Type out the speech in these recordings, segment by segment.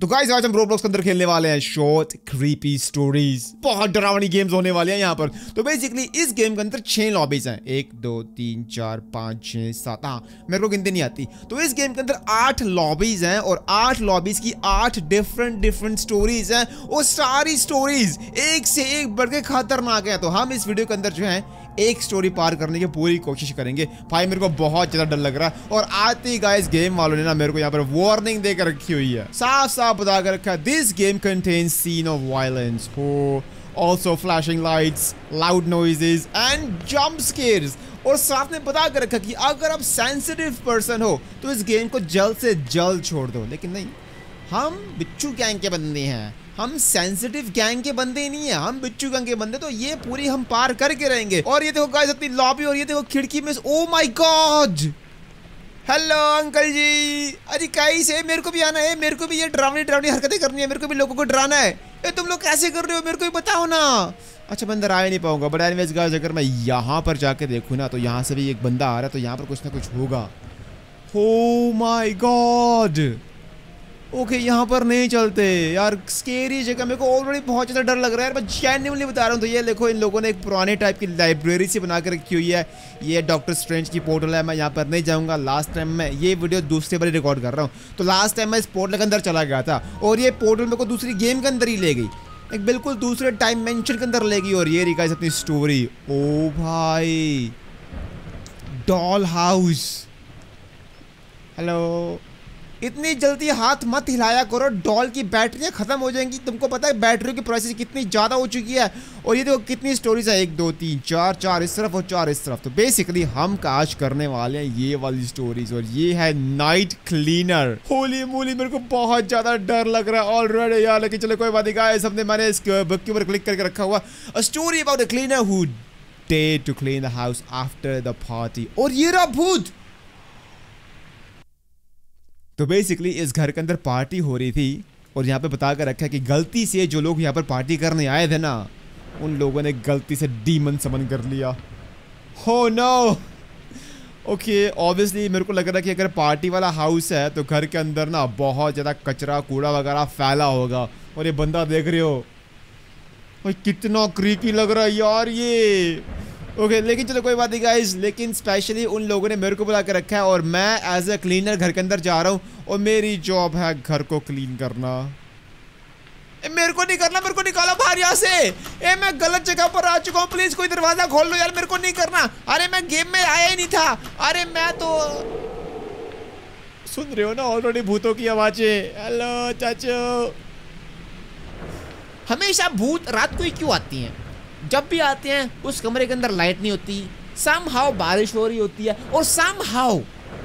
तो गाइस आज हम रोबलॉक्स के अंदर खेलने वाले हैं शॉर्ट क्रीपी स्टोरीज बहुत डरावनी गेम्स होने वाले हैं यहाँ पर। तो बेसिकली इस गेम के अंदर छह लॉबीज हैं। एक, दो, तीन, चार, पाँच छः सात हाँ मेरे को गिनती नहीं आती। तो इस गेम के अंदर आठ लॉबीज हैं और आठ लॉबीज की आठ डिफरेंट डिफरेंट स्टोरीज हैं। और सारी स्टोरीज एक से एक बढ़ के खतरनाक है। तो हम इस वीडियो के अंदर जो है एक स्टोरी पार करने की पूरी कोशिश करेंगे। भाई मेरे को बहुत ज़्यादा डर लग रहा है। और आते ही गाइस गेम वालों ने ना मेरे को यहाँ पर वार्निंग देकर रखी हुई है। साफ़ साफ़ बता कर रखा है this game contains scene of violence हो। Also flashing lights, loud noises and jump scares और साथ में बता कर रखा कि अगर आप सेंसिटिव पर्सन हो तो इस गेम को जल्द से जल्द छोड़ दो। लेकिन नहीं हम बिच्छू गैंग के बंदे हैं। हम सेंसिटिव गैंग के बंदे ही नहीं है, हम बिच्छू गैंग के बंदे तो ये पूरी हम पार करके रहेंगे। और ये देखो गाइस अपनी लॉबी और ये देखो खिड़की में ओ my God hello uncle ji. अरे कैसे मेरे को भी आना है मेरे को भी ये डरावनी डरावनी हरकतें करनी है, मेरे को भी लोगों को डराना है। ये तुम लोग कैसे कर रहे हो? मेरे को भी बताओ ना। अच्छा मैं अंदर आ नहीं पाऊँगा। बट एनीवेज गाइस अगर मैं यहाँ पर जाके देखूँ ना तो यहाँ से भी एक बंदा आ रहा है तो यहाँ पर कुछ ना कुछ होगा। हो माई गॉड ओके यहाँ पर नहीं चलते। यार स्केरी जगह, मेरे को ऑलरेडी बहुत ज़्यादा डर लग रहा है। यार मैं जेन्युइनली बता रहा हूँ तो ये देखो, इन लोगों ने एक पुराने टाइप की लाइब्रेरी से बना के रखी हुई है। ये डॉक्टर स्ट्रेंज की पोर्टल है, मैं यहाँ पर नहीं जाऊँगा। लास्ट टाइम मैं ये वीडियो दूसरे बार रिकॉर्ड कर रहा हूँ। तो लास्ट टाइम मैं इस पोर्टल के अंदर चला गया था, और ये पोर्टल मेरे को दूसरी गेम के अंदर ही ले गई। एक बिल्कुल दूसरे टाइम मेंशन के अंदर ले गई, और ये रिकाइज अपनी स्टोरी ओ भाई डॉल हाउस हेलो इतनी जल्दी हाथ मत हिलाया करो, डॉल की बैटरियाँ खत्म हो जाएँगी। तुमको पता है बैटरी की प्राइसेस कितनी ज़्यादा हो चुकी है, और ये देखो कितनी स्टोरीज है। एक, दो, तीन, चार चार इस तरफ़ और चार इस तरफ़। तो बेसिकली हम काश करने वाले हैं ये वाली स्टोरीज और ये है नाइट क्लीनर होली मोली मेरे को बहुत ज़्यादा डर लग रहा है ऑलरेडी यार, लेकिन चलो कोई बात नहीं सबने मैंने इस बुक के ऊपर क्लिक करके रखा हुआ story about a cleaner who day to clean the house after the party और ये रहा भूत! तो बेसिकली इस घर के अंदर पार्टी हो रही थी और यहाँ पे बता कर रखा है कि गलती से जो लोग यहाँ पर पार्टी करने आए थे ना, उन लोगों ने गलती से डीमन समन कर लिया। हो नो ओके ऑब्वियसली मेरे को लग रहा है कि अगर पार्टी वाला हाउस है तो घर के अंदर ना बहुत ज़्यादा कचरा कूड़ा वगैरह फैला होगा। और ये बंदा देख रहे हो, भाई कितना क्रीपी लग रहा है यार ये। ओके okay, लेकिन चलो कोई बात नहीं गाइज़ लेकिन स्पेशली उन लोगों ने मेरे को बुला के रखा है और मैं एज ए क्लीनर घर के अंदर जा रहा हूँ और मेरी जॉब है घर को क्लीन करना। ए, मेरे को नहीं करना मेरे को निकालो बाहर यहाँ से। ए मैं गलत जगह पर आ चुका हूँ। प्लीज़ कोई दरवाज़ा खोल लो यार मेरे को नहीं करना। अरे मैं गेम में आया ही नहीं था। अरे मैं तो सुन रहे हो ना ऑलरेडी भूतों की आवाज़ें। हेलो चाचो। हमेशा भूत रात को ही क्यों आती हैं? जब भी आते हैं उस कमरे के अंदर लाइट नहीं होती। सम हाउ बारिश हो रही होती है और सम हाउ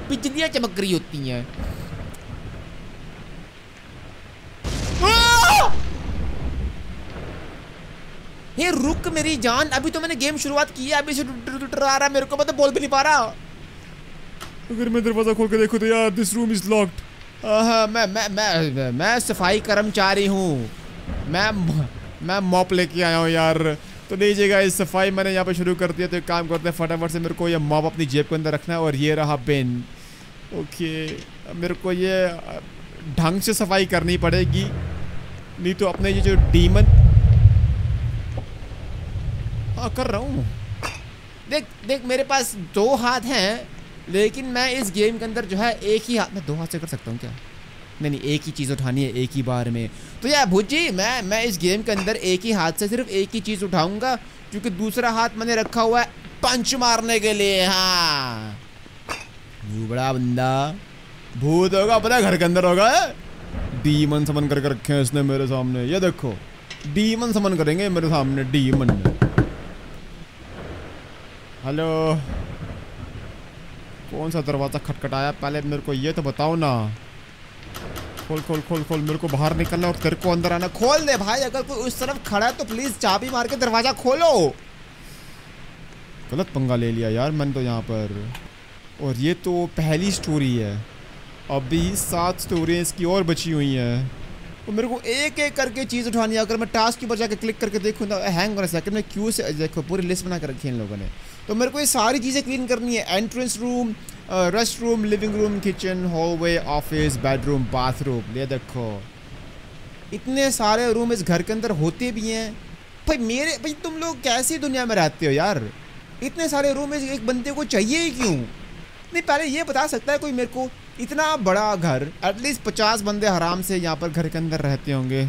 बिजलियाँ चमक रही होती हैं। हे रुक मेरी जान अभी तो मैंने गेम शुरुआत की है अभी से डरा रहा मेरे को मतलब बोल भी नहीं पा रहा। अगर मैं दरवाज़ा खोल के देखूँ तो यार दिस रूम इज़ लॉक्ड मैं मैं मैं मैं सफ़ाई कर्मचारी हूँ। मैं मैं मॉप लेके आया हूँ यार। तो लीजिएगा इस सफ़ाई मैंने यहाँ पे शुरू कर दिया तो एक काम करते हैं, फटाफट से मेरे को ये मॉप अपनी जेब के अंदर रखना है और ये रहा पेन ओके मेरे को ये ढंग से सफ़ाई करनी पड़ेगी, नहीं तो अपने ये जो डीमन हाँ कर रहा हूँ। देख देख, मेरे पास दो हाथ हैं, लेकिन मैं इस गेम के अंदर जो है एक ही हाथ में दो हाथ से कर सकता हूँ क्या? नहीं नहीं एक ही चीज़ उठानी है, एक ही बार में। तो यार भुजी, मैं मैं इस गेम के अंदर एक ही हाथ से सिर्फ़ एक ही चीज़ उठाऊँगा, क्योंकि दूसरा हाथ मैंने रखा हुआ है पंच मारने के लिए हाँ। बड़ा बंदा। भूत होगा, पता घर के अंदर होगा? डीमन समन करके रखे हैं इसने मेरे सामने। ये देखो, डीमन समन करेंगे मेरे सामने, डीमन। हेलो। कौन सा दरवाज़ा खटखटाया? पहले मेरे को ये तो बताओ ना। खोल खोल खोल खोल, मेरे को बाहर निकलना और तेरे को अंदर आना। खोल दे भाई, अगर कोई उस तरफ़ खड़ा है तो प्लीज़ चाबी मार के दरवाज़ा खोलो। गलत पंगा ले लिया यार मैंने तो यहाँ पर। और ये तो पहली स्टोरी है। अभी सात स्टोरी इसकी और बची हुई हैं। तो मेरे को एक एक करके चीज़ उठानी है। अगर मैं टास्क के ऊपर जाकर क्लिक करके देखूँ तो हैंग होना सेकंड में क्यों से देखो, पूरी लिस्ट बना कर रखी है इन लोगों ने। तो मेरे को ये सारी चीज़ें क्लीन करनी है. Entrance room rest room living room kitchen hallway office bedroom bathroom ये देखो. इतने सारे रूम इस घर के अंदर होते भी हैं. भाई मेरे, भाई तुम लोग कैसी दुनिया में रहते हो यार? इतने सारे रूम इस एक बंदे को चाहिए ही क्यों? नहीं, पहले ये बता सकता है कोई मेरे को इतना बड़ा घर एटलीस्ट पचास बंदे आराम से यहाँ पर घर के अंदर रहते होंगे.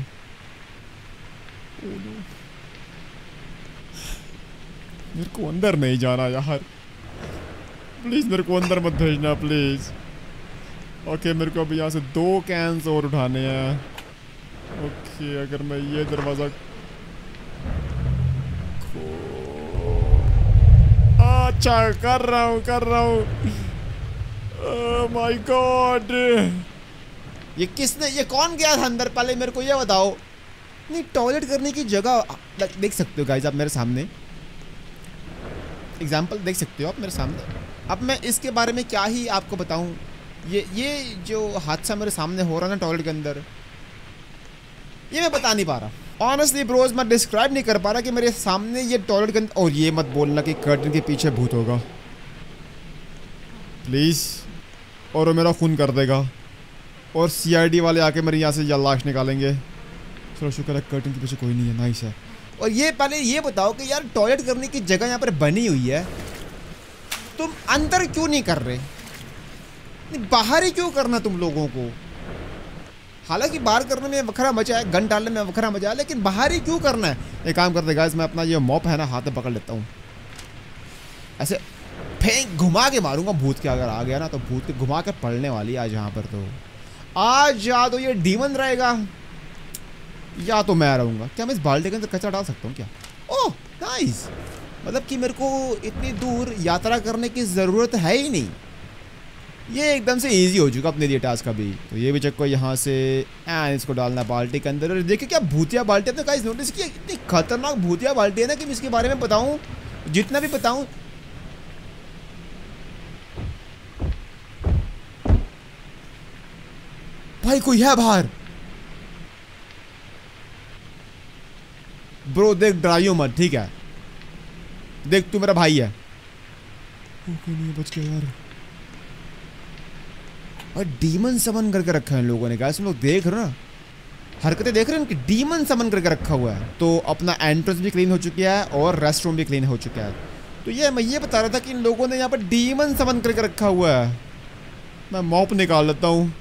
मेरे को अंदर नहीं जाना यार। प्लीज़ मेरे को अंदर मत भेजना प्लीज़ ओके मेरे को अभी यहाँ से दो कैंस और उठाने हैं। ओके अगर मैं ये दरवाज़ा अच्छा कर रहा हूँ, कर रहा हूँ। माय गॉड ये किसने ये कौन गया था अंदर? पहले मेरे को ये बताओ। नहीं टॉयलेट करने की जगह देख सकते हो गाइज़ आप मेरे सामने। एग्ज़ाम्पल देख सकते हो आप मेरे सामने। अब मैं इसके बारे में क्या ही आपको बताऊँ? ये ये जो हादसा मेरे सामने हो रहा ना टॉयलेट के अंदर, ये मैं बता नहीं पा रहा। ऑनेस्टली ब्रोज मैं डिस्क्राइब नहीं कर पा रहा कि मेरे सामने ये टॉयलेट के अंदर और ये मत बोलना कि कर्टन के पीछे भूत होगा। प्लीज़ और वो मेरा खून कर देगा। और सीआईडी वाले आके मेरे यहाँ से लाश निकालेंगे। चलो, शुक्र है कर्टन के पीछे कोई नहीं है। नाइस है। और ये पहले ये बताओ कि यार टॉयलेट करने की जगह यहाँ पर बनी हुई है। तुम अंदर क्यों नहीं कर रहे? बाहर ही क्यों करना तुम लोगों को? हालाँकि बाहर करने में वखरा मचा है, गन डालने में वखरा मचा है, लेकिन बाहर ही क्यों करना है? एक काम करते गाइस मैं अपना ये मॉप है ना, हाथ में पकड़ लेता हूँ। ऐसे फेंक, घुमा के मारूँगा भूत के, अगर आ गया ना तो भूत के, घुमा के पड़ने वाली आज यहाँ पर तो। आज या तो ये डीमन रहेगा। या तो मैं रहूँगा। क्या मैं इस बाल्टी के अंदर कचरा डाल सकता हूँ क्या? ओह नाइस मतलब कि मेरे को इतनी दूर यात्रा करने की ज़रूरत है ही नहीं। ये एकदम से इजी हो चुका अपने लिए टास्क अभी। तो ये भी चेक को यहाँ से एंड इसको डालना बाल्टी के अंदर। और देखिए क्या भूतिया बाल्टी आपने कहा नोटिस किया इतनी खतरनाक भूतिया बाल्टी है ना कि मैं इसके बारे में बताऊँ, जितना भी बताऊँ। भाई, कोई है बाहर? ब्रो देख डराइयो मत ठीक है? देख तू मेरा भाई है। कोई नहीं बच गया यार। और डीमन समन करके रखा है इन लोगों ने कहा लोग देख रहे हो ना? हरकतें देख रहे हैं कि डीमन समन करके रखा हुआ है। तो अपना एंट्रेंस भी क्लीन हो चुका है और रेस्ट रूम भी क्लीन हो चुका है। तो ये मैं ये बता रहा था कि इन लोगों ने यहाँ पर डीमन समन करके रखा हुआ है। मैं मॉप निकाल लेता हूँ।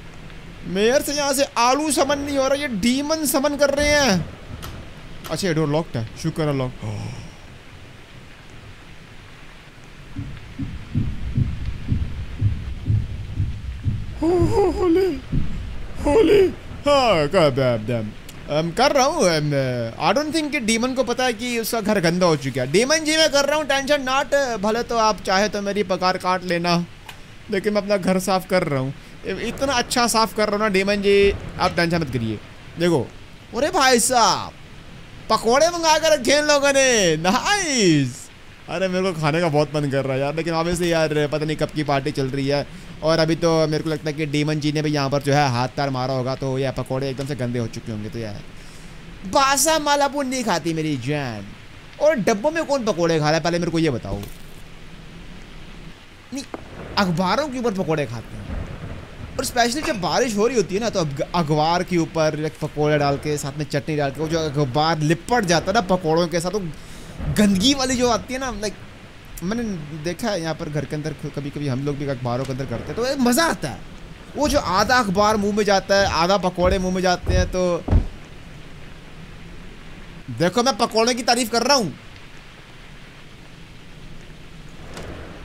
मेयर से यहाँ से आलू समन नहीं हो रहा ये डीमन समन कर रहे हैं। अच्छा ये डोर लॉक्ड है शुक्र है लॉक होली होली हाँ कर रहा हूँ आई डोंट थिंक कि डीमन को पता है कि उसका घर गंदा हो चुका है। डीमन जी मैं कर रहा हूँ टेंशन नॉट भले तो आप चाहे तो मेरी पकार काट लेना। लेकिन मैं अपना घर साफ़ कर रहा हूँ। इतना अच्छा साफ़ कर रहा हूँ ना डीमन जी आप टेंशन मत करिए। देखो अरे भाई साहब पकोड़े मंगा कर रखे इन लोगों ने। नाइस अरे, मेरे को खाने का बहुत मन कर रहा है यार, लेकिन ऑब्वियसली यार, पता नहीं कब की पार्टी चल रही है। और अभी तो मेरे को लगता है कि डीमन जी ने भी यहाँ पर जो है हाथ तार मारा होगा तो यह पकौड़े एकदम से गंदे हो चुके होंगे तो यार। बासा मालापुन नहीं खाती मेरी जैन। और डब्बों में कौन पकौड़े खा रहा है? पहले मेरे को ये बताओ। नहीं, अखबारों के ऊपर पकौड़े खाते हैं। और स्पेशली जब बारिश हो रही होती है ना तो अखबार के ऊपर पकौड़े डाल के, साथ में चटनी डाल के, वो जो अखबार लिपट जाता है ना पकौड़ों के साथ, वो गंदगी वाली जो आती है ना लाइक मैंने देखा है यहाँ पर घर के अंदर कभी कभी हम लोग भी अखबारों के अंदर करते हैं तो एक मज़ा आता है। वो जो आधा अखबार मुँह में जाता है, आधा पकौड़े मुँह में जाते हैं तो देखो मैं पकोड़े की तारीफ़ कर रहा हूँ।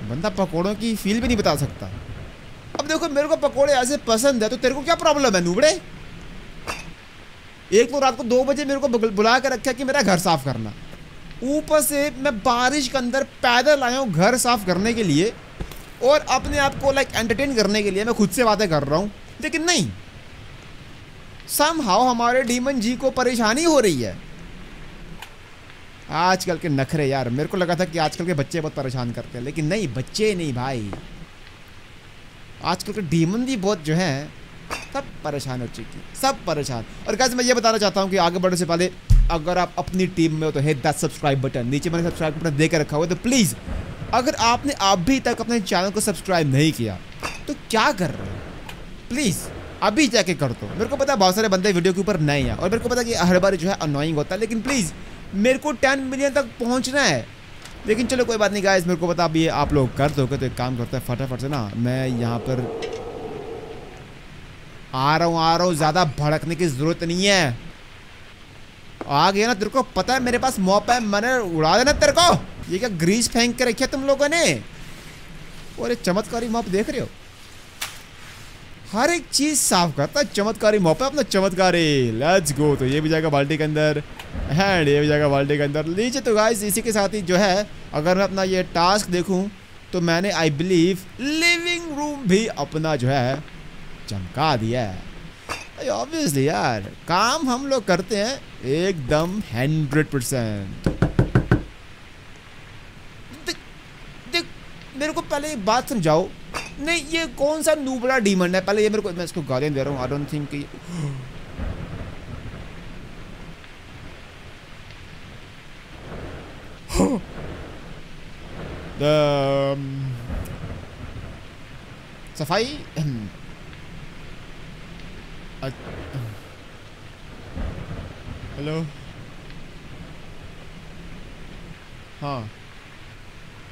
बंदा पकौड़ों की फील भी नहीं बता सकता। देखो, मेरे को पकोड़े ऐसे पसंद है तो तेरे को क्या प्रॉब्लम है, नूबड़े? एक तो रात को दो बजे मेरे को बुला के रखा कि मेरा घर साफ़ करना। ऊपर से मैं बारिश के अंदर पैदल आया हूँ घर साफ़ करने के लिए और अपने आप को लाइक एंटरटेन करने के लिए मैं खुद से बातें कर रहा हूँ। लेकिन नहीं। सम हाउ हमारे डीमन जी को परेशानी हो रही है। आजकल के नखरे यार, मेरे को लगा था कि आजकल के बच्चे बहुत परेशान करते हैं, लेकिन नहीं, बच्चे नहीं भाई। आजकल के डीमन भी बहुत जो है, सब परेशान हो चुकी सब परेशान। और कैसे मैं ये बताना चाहता हूँ कि आगे बढ़ने से पहले, अगर आप अपनी टीम में हो तो है दस सब्सक्राइब बटन नीचे मैंने सब्सक्राइब बटन देकर रखा हुआ तो प्लीज़ अगर आपने अभी तक अपने चैनल को सब्सक्राइब नहीं किया तो क्या कर रहे हो? प्लीज़ अभी जाके कर दो। मेरे को पता है बहुत सारे बंदे वीडियो के ऊपर नए हैं, और मेरे को पता है कि हर बार जो है अनोइंग होता है, लेकिन प्लीज़ मेरे को टेन मिलियन तक पहुँचना है। लेकिन चलो, कोई बात नहीं गाइस मेरे को पता अभी आप लोग कर दोगे तो एक काम करते हैं, फटाफट से ना, मैं यहाँ पर आ रहा हूँ, आ रहा हूँ, ज़्यादा भड़कने की ज़रूरत नहीं है। आ गया ना तेरे को, पता है मेरे पास मॉप है, मैंने उड़ा देना तेरे को। ये क्या ग्रीस फेंक के रखी है तुम लोगों ने? और चमत्कारी मॉप देख रहे हो। हर एक चीज़ साफ़ करता है चमत्कारी है, अपना चमत्कारी। लेट्स गो तो ये भी जाएगा बाल्टी के अंदर। हैंड ये भी जाएगा बाल्टी के अंदर। लीजिए तो गाइस इसी के साथ ही जो है, अगर मैं अपना ये टास्क देखूँ तो मैंने आई बिलीव लिविंग रूम भी अपना जो है, चमका दिया है। ऑब्वियसली यार, काम हम लोग करते हैं एकदम हंड्रेड परसेंट मेरे को पहले एक बात समझाओ। नहीं ये कौन सा नूबड़ा डीमंड है? पहले ये मेरे को मैं इसको गालियाँ दे रहा हूँ आई डोंट थिंक कि um, सफ़ाई? हेलो? हाँ।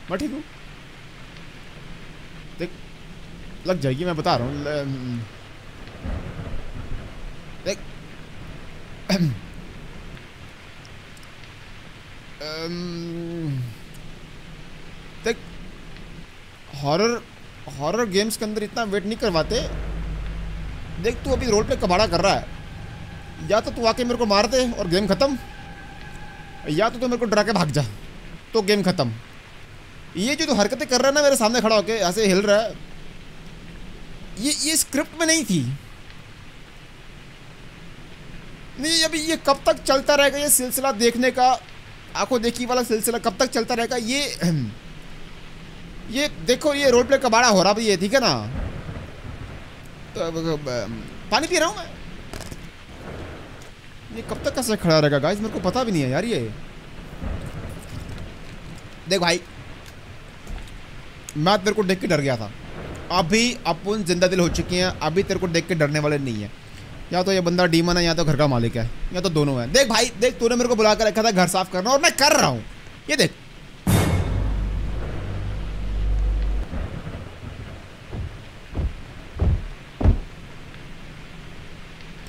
मैं ठीक हूँ। देख लग जाएगी मैं बता रहा हूँ देख हॉरर हॉरर गेम्स के अंदर इतना वेट नहीं करवाते। देख तू अभी रोड पे कबाड़ा कर रहा है। या तो तू आके मेरे को मार दे और गेम ख़त्म, या तो तू मेरे को डरा के भाग जा तो गेम ख़त्म। ये जो तो हरकतें कर रहा है ना मेरे सामने खड़ा होके, ऐसे हिल रहा है। ये ये स्क्रिप्ट में नहीं थी। नहीं, अभी ये कब तक चलता रहेगा ये सिलसिला देखने का? आँखों देखी वाला सिलसिला कब तक चलता रहेगा? ये ये देखो, ये रोड प्ले कबाड़ा हो रहा भी ये, ठीक है ना? तो पानी पी रहा हूँ मैं। ये कब तक कैसे खड़ा रहेगा गाइस मेरे को पता भी नहीं है यार ये। देख भाई, मैं तेरे को देख के डर गया था। अभी अपन ज़िंदा दिल हो चुके हैं, अभी तेरे को देख के डरने वाले नहीं है। या तो ये बंदा डीमन है, या तो घर का मालिक है, या तो दोनों है। देख भाई, देख तूने मेरे को बुला कर रखा था, घर साफ़ करना, और मैं कर रहा हूँ। ये देख।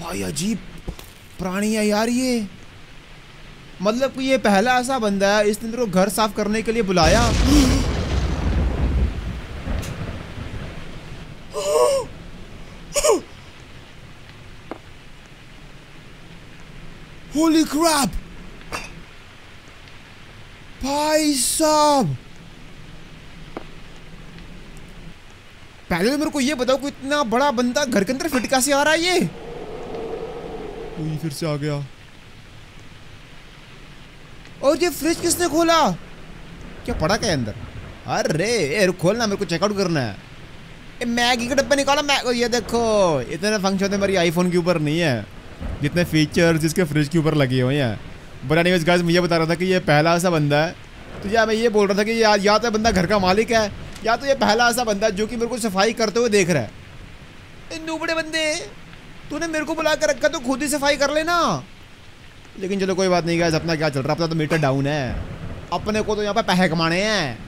भाई, अजीब प्राणी है यार ये। मतलब कि ये पहला ऐसा बंदा है, इसने तेरे को घर साफ़ करने के लिए बुलाया। भाई साहब! पहले तो मेरे को ये बताओ कि इतना बड़ा बंदा घर के अंदर फिटका से आ रहा है ये? फिर से आ गया। और ये फ्रिज किसने खोला? क्या पड़ा क्या अंदर? अरे यार खोलना, मेरे को चेकआउट करना है। मैगी का डब्बा निकाला मैं ये देखो, इतने फ़ंक्शन मेरी आईफोन के ऊपर, नहीं है। जितने फीचर्स जिसके फ्रिज के ऊपर लगे हुए हैं। बट एनी गाइस मुझे बता रहा था कि ये पहला ऐसा बंदा है। तो या मैं ये बोल रहा था कि यार, या तो बंदा घर का मालिक है, या तो ये पहला ऐसा बंदा है जो कि मेरे को सफ़ाई करते हुए देख रहा है। नूबड़े बंदे, तूने मेरे को बुला कर रखा तो खुद ही सफ़ाई कर लेना। लेकिन चलो, कोई बात नहीं गाइस अपना क्या चल रहा है? अपना तो मीटर डाउन है। अपने को तो यहाँ पर पैसे कमाने हैं।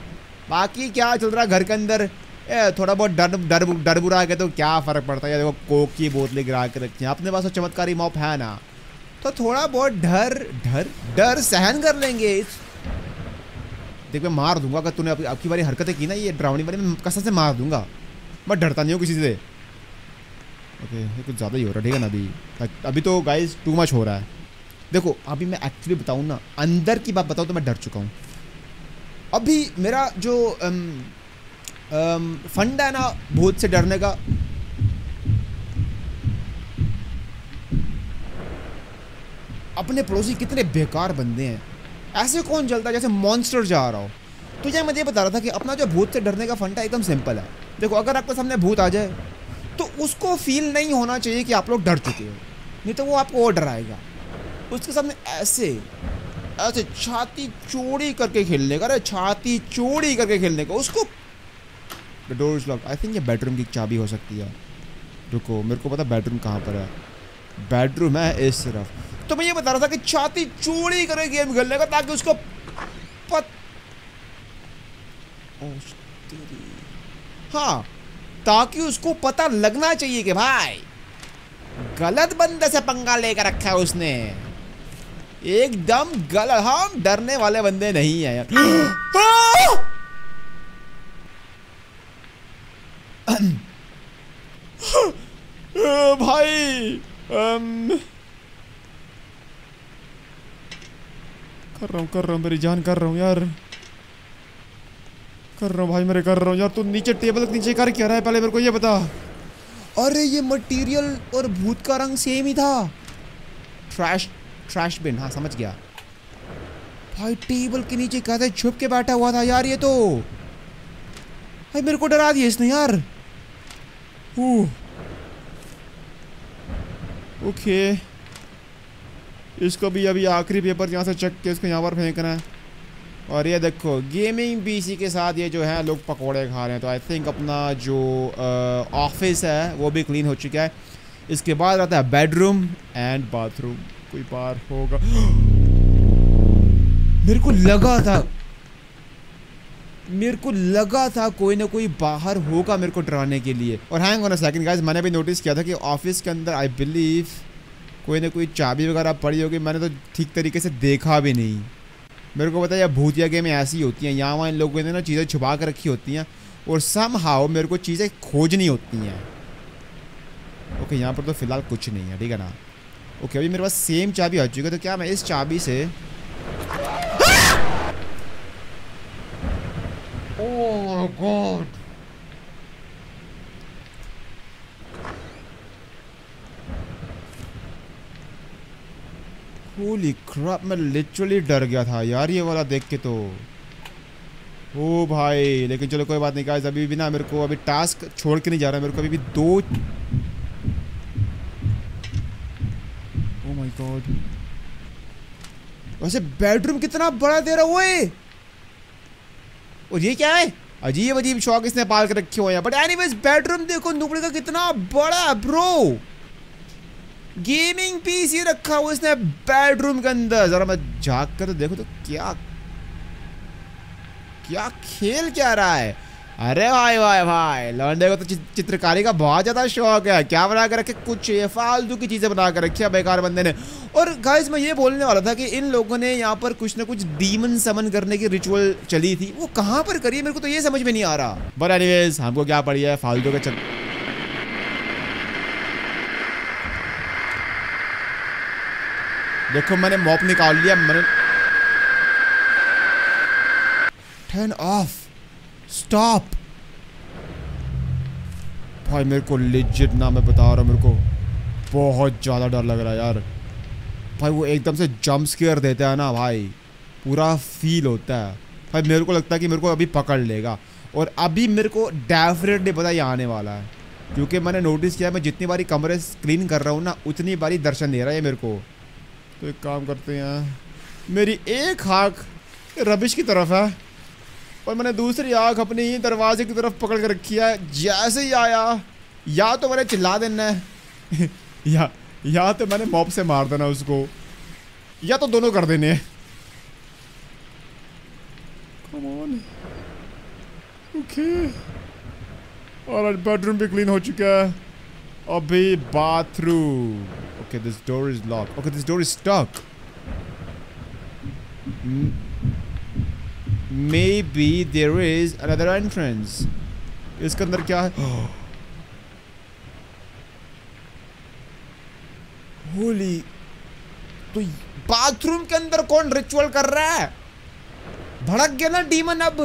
बाकी क्या चल रहा है घर के अंदर? थोड़ा बहुत डर डर डर बुरा के तो क्या फ़र्क पड़ता है? देखो, कोक की बोतलें गिरा के रखी हैं। अपने पास तो चमत्कारी मॉप है ना। तो थोड़ा बहुत डर डर डर सहन कर लेंगे। इस देख, मैं मार दूँगा, अगर तूने आपकी बारी हरकतें की ना, ये ड्रावनी वाली, मैं कसम से मार दूँगा। मैं डरता नहीं हूँ किसी से। ओके, ये कुछ ज़्यादा ही हो रहा है, ठीक है ना अभी? अभी तो गाइस टू मच हो रहा है। देखो, अभी मैं एक्चुअली बताऊँ ना, अंदर की बात बताऊँ तो मैं डर चुका हूँ। अभी मेरा जो फंड है ना भूत से डरने का अपने पड़ोसी कितने बेकार बंदे हैं। ऐसे कौन जलता है जैसे मॉन्स्टर जा रहा हो? तो ये मैं ये बता रहा था कि अपना जो भूत से डरने का फंडा एकदम सिंपल है। देखो, अगर आपके सामने भूत आ जाए तो उसको फील नहीं होना चाहिए कि आप लोग डर चुके हो। नहीं तो वो आपको और डराएगा। उसके सामने ऐसे ऐसे छाती चोरी करके खेलने का अरे छाती चोरी करके खेलने का उसको the door is lock I think ये बेडरूम की चाबी हो सकती है। रुको, मेरे को पता बेडरूम कहाँ पर है। बेडरूम है इस तरफ़। तो मैं ये बता रहा था कि छाती चोरी करे गेम खेलने का ताकि उसको पत हाँ ताकि उसको पता लगना चाहिए कि भाई, गलत बंदे से पंगा लेकर रखा है उसने। एकदम गलत। हम डरने वाले बंदे नहीं है। यार भाई um, कर रहा हूँ, कर रहा हूँ, मेरी जान कर रहा हूँ यार। कर रहा हूँ भाई, मेरे कर रहा हूँ। यार तू नीचे टेबल के नीचे कर क्या रहा है? पहले मेरे को ये बता। अरे ये मटेरियल और भूत का रंग सेम ही था। ट्रैश ट्रैश बिन हाँ समझ गया। भाई टेबल के नीचे कहते छुप के बैठा हुआ था यार ये तो। भाई मेरे को डरा दिया इसने यार। ओके। इसको भी अभी आखिरी पेपर यहाँ से चेक के इसको यहाँ पर फेंकना है। और ये देखो गेमिंग पीसी के साथ ये जो है, लोग पकोड़े खा रहे हैं। तो आई थिंक अपना जो ऑफ़िस है, वो भी क्लीन हो चुका है। इसके बाद आता है बेडरूम एंड बाथरूम कोई बार होगा। मेरे को लगा था, मेरे को लगा था कोई ना कोई बाहर होगा मेरे को डराने के लिए। और hang on a second guys मैंने भी नोटिस किया था कि ऑफ़िस के अंदर आई बिलीव कोई ना कोई चाबी वगैरह पड़ी होगी, मैंने तो ठीक तरीके से देखा भी नहीं। मेरे को पता है भूतिया गेम ऐसी होती हैं, यहाँ वहाँ इन लोगों ने ना चीज़ें छुपा कर रखी होती हैं और सम हाउ मेरे को चीज़ें खोजनी होती हैं। ओके, यहाँ पर तो फ़िलहाल कुछ नहीं है, ठीक है ना? ओके, अभी मेरे पास सेम चाबी आ चुकी है तो क्या मैं इस चाबी से Oh God. होली क्रैप मैं लिटरली डर गया था यार ये वाला देख के तो। ओ भाई, लेकिन चलो कोई बात नहीं गाइस अभी भी ना मेरे को, अभी टास्क छोड़ के नहीं जा रहा, मेरे को अभी भी दो ओ माय गॉड वैसे बेडरूम कितना बड़ा दे रहा है और ये क्या है? अजीब अजीब शौक इसने पाल के रखे हुए हैं बट एनीवेज बेडरूम देखो, नुकड़े का कितना बड़ा ब्रो गेमिंग पीसी रखा हुआ इसने, बेडरूम के अंदर। जरा मैं झाक कर तो देखो तो क्या क्या खेल क्या रहा है? अरे भाई भाई भाई लौंडे को तो चित्रकारी का बहुत ज़्यादा शौक है। क्या बना कर रखे? कुछ ये फालतू की चीज़ें बना कर रखी है बेकार बंदे ने। और गाइस मैं ये बोलने वाला था कि इन लोगों ने यहाँ पर कुछ ना कुछ डीमन समन करने की रिचुअल चली थी। वो कहाँ पर करी है? मेरे को तो ये समझ में नहीं आ रहा। बट एनीवेज हमको क्या पड़ी है? फालतू के चल देखो, मैंने मॉप निकाल लिया, मैंने टर्न ऑफ़ स्टॉप भाई, मेरे को लिजिट ना मैं बता रहा हूँ, मेरे को बहुत ज़्यादा डर लग रहा है यार। भाई, वो एकदम से जंप स्केयर देता है ना भाई। पूरा फील होता है। भाई, मेरे को लगता है कि मेरे को अभी पकड़ लेगा। और अभी मेरे को डेफिनेटली पता ये आने वाला है। क्योंकि मैंने नोटिस किया मैं जितनी बारी कमरे क्लीन कर रहा हूँ ना, उतनी बारी दर्शन दे रहा है मेरे को। तो एक काम करते हैं। मेरी एक आँख रबिश की तरफ़ है और मैंने दूसरी आँख अपनी ही दरवाजे की तरफ़ पकड़ कर रखी है। जैसे ही आया, या तो मैंने चिल्ला देना है, या या तो मैंने मॉप से मार देना उसको, या तो दोनों कर देने। ओके और बेडरूम भी क्लीन हो चुका है। अभी bathroom okay this door is lock okay this door is stuck maybe there is another entrance. इसके अंदर क्या है? होली तो बाथरूम के अंदर कौन रिचुअल कर रहा है? भड़क गया ना डीमन अब।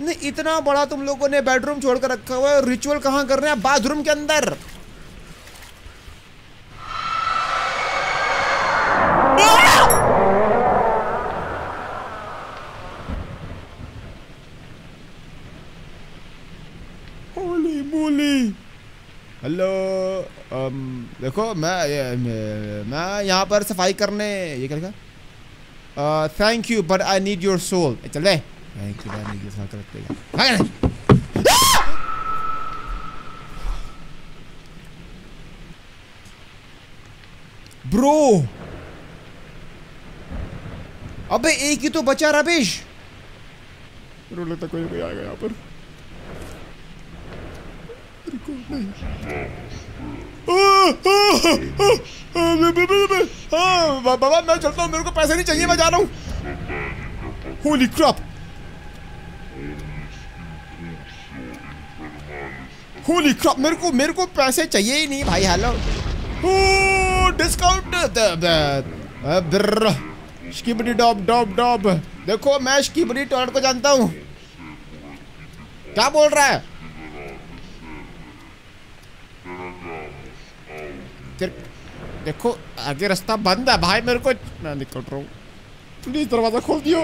नहीं, इतना बड़ा तुम लोगों ने बेडरूम छोड़कर रखा हुआ है। रिचुअल कहाँ कर रहे हैं? बाथरूम के अंदर। हेलो देखो, मैं मैं यहाँ पर सफ़ाई करने, ये क्या लिखा? Thank you but I need your soul चल रहे thank you need your soul bro अबे, एक ही तो बचा रबिश लगता कोई कोई आ गया यहाँ पर। मैं चलता मेरे को पैसे नहीं चाहिए, मैं जा रहा हूँ। क्रॉप होली क्रॉप मेरे को मेरे को पैसे चाहिए ही नहीं, भाई हेलो डिस्काउंट स्कीबडी डॉब डॉब डॉब देखो, मैं स्कीबडी टॉर्ट को जानता हूँ। क्या बोल रहा है तेरे देखो आगे रास्ता बंद है भाई मेरे को मैं निकल रहा हूँ। प्लीज़ दरवाज़ा खोल दियो।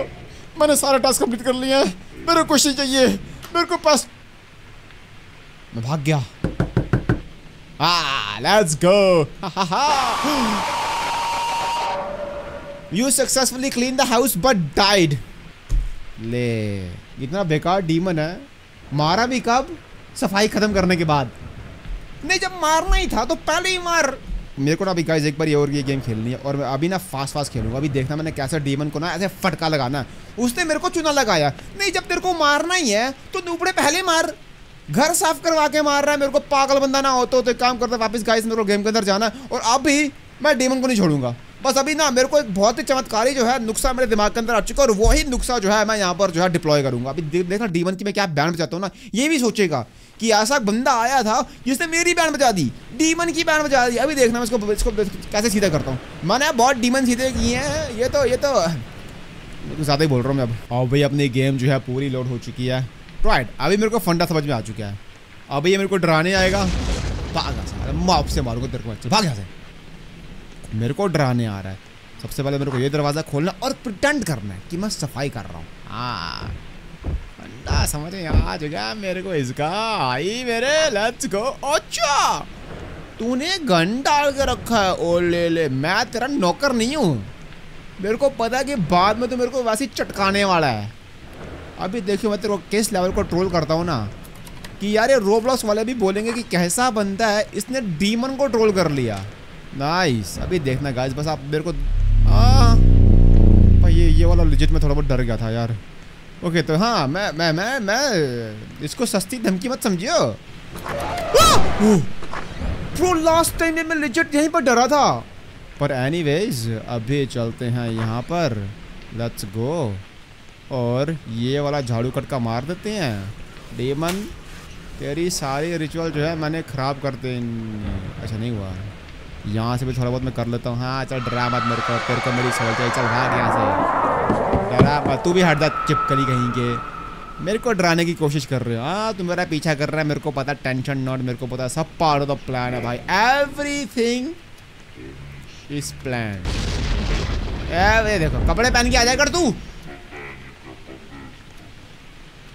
मैंने सारा टास्क कंप्लीट कर लिया है। मेरे को नहीं चाहिए। मेरे को पास मैं भाग गया। Ah, let's go! you successfully cleaned the house but died. ले इतना बेकार डीमन है। मारा भी कब? सफ़ाई खत्म करने के बाद। नहीं जब मारना ही था तो पहले ही मार। मेरे को ना अभी गाइस एक बार ये और ये गेम खेलनी है और मैं अभी ना फास्ट फास्ट खेलूँगा। अभी देखना मैंने कैसे डीमन को ना ऐसे फटका लगाना उसने मेरे को चुना लगाया। नहीं जब तेरे को मारना ही है तो नुबड़े पहले मार। घर साफ़ करवा के मार रहा है। मेरे को पागल बंदा ना हो तो, एक काम करता वापस गाइस मेरे को गेम के अंदर जाना। और अब भी मैं डेमन को नहीं छोड़ूँगा। बस अभी ना मेरे को एक बहुत ही चमत्कारी जो है नुस्खा मेरे दिमाग के अंदर आ चुका है और वही नुस्खा जो है मैं यहाँ पर जो है डिप्लॉय करूँगा। अभी देखना डीमन की मैं क्या बैंड बजाता हूँ ना ये भी सोचेगा। कि ऐसा बंदा आया था, जिसने मेरी बैंड बजा दी डीमन की बैंड बजा दी। अभी देखना मैं इसको इसको कैसे सीधा करता हूँ। मैंने बहुत डीमन सीधे किए हैं, ये तो ये तो ज़्यादा ही बोल रहा हूँ मैं अब। और भाई, अपनी गेम जो है पूरी लोड हो चुकी है। राइट अभी मेरे को फंडा समझ में आ चुका है। अभी ये मेरे को डराने आएगा। भाग यहाँ से मारूँगा तेरे को अच्छे भाग से। मेरे को डराने आ रहा है। सबसे पहले मेरे को ये दरवाज़ा खोलना और प्रिटेंड करना है कि मैं सफ़ाई कर रहा हूँ। हाँ। फंडा समझ में आ चुका मेरे को इसका। आई मेरे लेट्स गो अच्छा तूने गन डाल के रखा है ओ ले ले। मैं तेरा नौकर नहीं हूँ। मेरे को पता है कि बाद में तो मेरे को वैसे चटकाने वाला है। अभी देखियो मैं तेरे को किस लेवल को ट्रोल करता हूँ ना। कि यार ये रोब्लॉक्स वाले भी बोलेंगे कि कैसा बनता है इसने डीमन को ट्रोल कर लिया। नाइस अभी देखना गाइस बस आप मेरे को आ, ये ये वाला लिजिट में थोड़ा बहुत डर गया था यार। ओके तो हाँ मैं मैं मैं मैं इसको सस्ती धमकी मत समझियो। प्रो लास्ट टाइम मैं लिजिट यहीं पर डरा था। पर एनीवेज अभी चलते हैं यहाँ पर। लेट्स गो और ये वाला झाड़ू कटका मार देते हैं। डेमन तेरी सारी रिचुअल जो है मैंने ख़राब कर दे। अच्छा नहीं हुआ। यहाँ से भी थोड़ा बहुत मैं कर लेता हूँ। हाँ चल डरा मत मेरे को। तेरे को मेरी आई चल भाग यहाँ से। डरा मत तू भी हट जा चिपकली कहीं के। मेरे को डराने की कोशिश कर रहे हो। हाँ तू मेरा पीछा कर रहा है, मेरे को पता टेंशन नॉट मेरे को पता सब पार्ट ऑफ़ द प्लान है भाई। एवरीथिंग इज़ प्लान देखो, कपड़े पहन के आ जाए कर तू।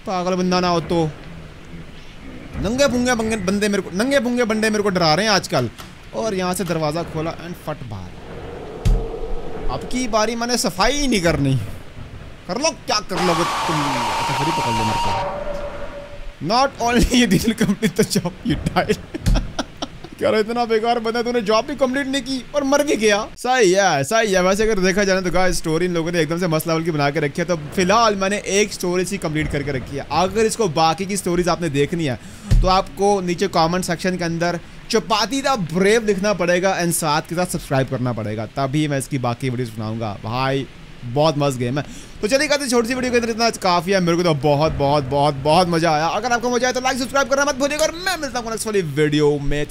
पागल बंदा ना हो तो। नंगे पुंगे बंदे मेरे को, नंगे पुंगे बंदे मेरे को डरा रहे हैं आजकल। और यहाँ से दरवाज़ा खोला एंड फट बाहर। अब की बारी, मैंने सफ़ाई ही नहीं करनी। कर लो, क्या कर लोगे तुम? अच्छा फिर पकड़ लो मेरे को। Not only you didn't complete the job you died क्या रहा इतना बेकार बंदा तूने जॉब भी कंप्लीट नहीं की और मर भी गया। सही है सही है। वैसे अगर देखा जाए तो गाइस स्टोरी इन लोगों ने एकदम से मस्त लेवल की बना के रखी है। तो फ़िलहाल मैंने एक स्टोरी सी कंप्लीट करके रखी है। अगर इसको बाकी की स्टोरीज आपने देखनी है तो आपको नीचे कमेंट सेक्शन के अंदर चपाती द ब्रेव लिखना पड़ेगा एंड साथ के साथ सब्सक्राइब करना पड़ेगा। तभी मैं इसकी बाकी वीडियोस बनाऊँगा। भाई बहुत मस्त गेम है। तो चलिए कहते छोटी सी वीडियो के अंदर इतना काफ़ी है, मेरे को तो बहुत बहुत बहुत बहुत मज़ा आया। अगर आपको मज़ा आया तो लाइक सब्सक्राइब करना मत भूलिएगा और मैं मिलता हूँ नेक्स्ट वाली वीडियो में।